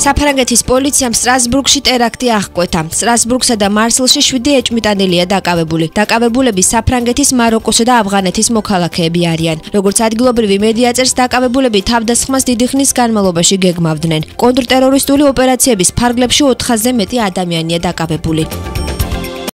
საფრანგეთის პოლიციამ სტრასბურგში ტერაქტი აღკვეთა. სტრასბურგსა და მარსელში 7 ეჭმიტანილია დაკავებული. დაკავებულები საფრანგეთის, მაროკოსა და ავღანეთის მოქალაქეები არიან. როგორც ადგილობრივი მედია წერს, დაკავებულები თავდასხმას დიდი ხნის განმავლობაში გეგმავდნენ. კონტრტერორისტული ოპერაციების ფარგლებში 400-ზე მეტი ადამიანია დაკავებული.